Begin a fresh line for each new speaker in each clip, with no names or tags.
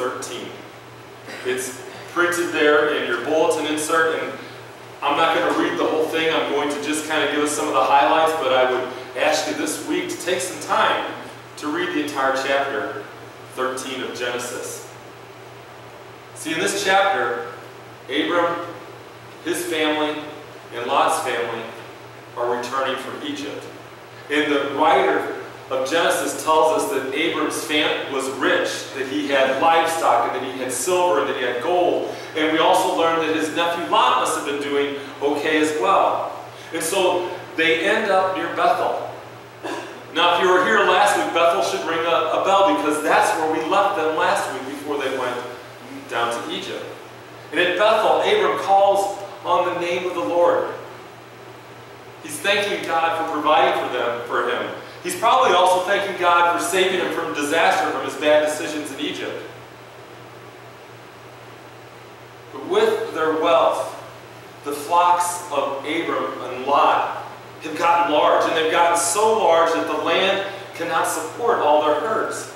13. It's printed there in your bulletin insert, and I'm not going to read the whole thing. I'm going to just kind of give us some of the highlights, but I would ask you this week to take some time to read the entire chapter 13 of Genesis. See, in this chapter, Abram, his family, and Lot's family are returning from Egypt. And the writer of Genesis tells us that Abram's family was rich, that he had livestock, and that he had silver, and that he had gold. And we also learn that his nephew Lot must have been doing okay as well. And so they end up near Bethel. Now, if you were here last week, Bethel should ring a, a bell because that's where we left them last week before they went down to Egypt. And at Bethel, Abram calls on the name of the Lord. He's thanking God for providing for them, for him. He's probably also thanking God for saving him from disaster from his bad decisions in Egypt. But with their wealth, the flocks of Abram and Lot have gotten large, and they've gotten so large that the land cannot support all their herds.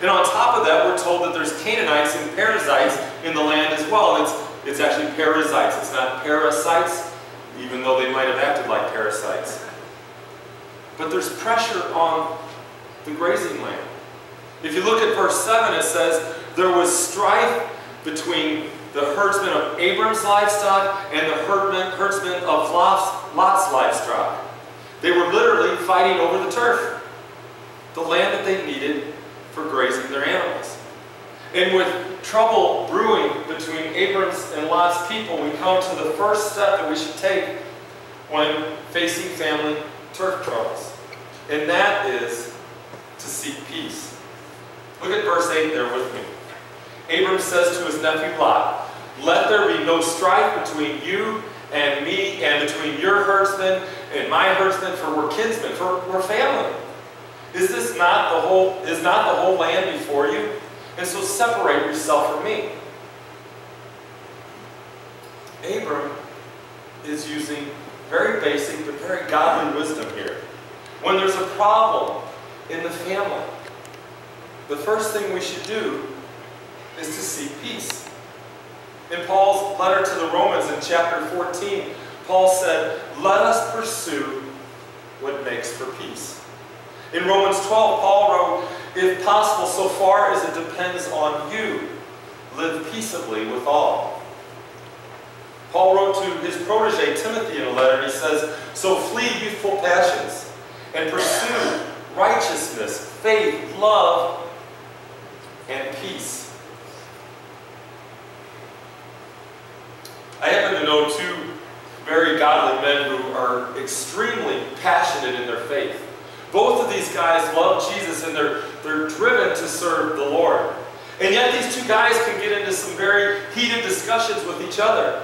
And on top of that, we're told that there's Canaanites and Perizzites in the land as well. It's, it's actually Perizzites. It's not parasites, even though they might have acted like parasites. But there's pressure on the grazing land. If you look at verse 7, it says, There was strife between the herdsmen of Abram's livestock and the herdsmen of Lot's, Lot's livestock. They were literally fighting over the turf, the land that they needed for grazing their animals. And with trouble brewing between Abram's and Lot's people, we come to the first step that we should take when facing family turf troubles. And that is to seek peace. Look at verse 8 there with me. Abram says to his nephew Lot, Let there be no strife between you and me and between your herdsmen and my herdsmen, for we're kinsmen, for we're family. Is this not the whole, is not the whole land before you? And so separate yourself from me. Abram is using very basic but very godly wisdom here. When there's a problem in the family, the first thing we should do is to seek peace. In Paul's letter to the Romans in chapter 14, Paul said, Let us pursue what makes for peace. In Romans 12, Paul wrote, If possible, so far as it depends on you, live peaceably with all. Paul wrote to his protege Timothy in a letter, he says, So flee youthful passions and pursue righteousness, faith, love, and peace. I happen to know two very godly men who are extremely passionate in their faith. Both of these guys love Jesus and they're, they're driven to serve the Lord. And yet these two guys can get into some very heated discussions with each other.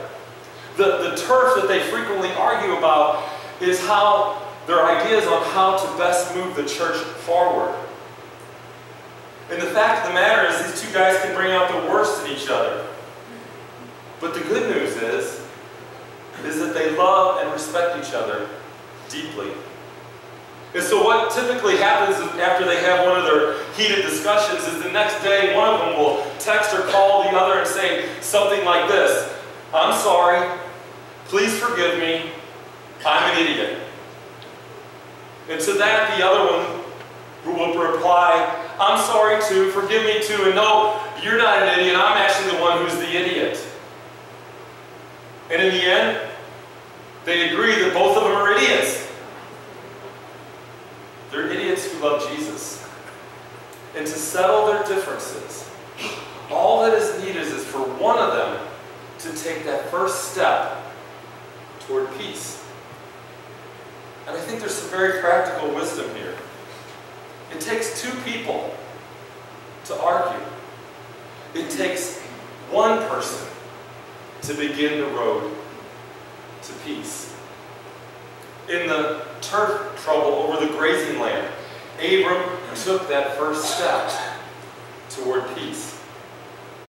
The, the turf that they frequently argue about is how their ideas on how to best move the church forward. And the fact of the matter is these two guys can bring out the worst in each other. But the good news is, is that they love and respect each other deeply. And so what typically happens after they have one of their heated discussions is the next day one of them will text or call the other and say something like this, I'm sorry, please forgive me, I'm an idiot. And to that the other one will reply, I'm sorry too, forgive me too, and no, you're not an idiot, I'm actually the one who's the idiot. And in the end, they agree that both of them are idiots. They're idiots who love Jesus. And to settle their differences, all that is needed is for one of them to take that first step toward peace. And I think there's some very practical wisdom here. It takes two people to argue. It takes one person to begin the road to peace. In the turf trouble over the grazing land, Abram took that first step toward peace.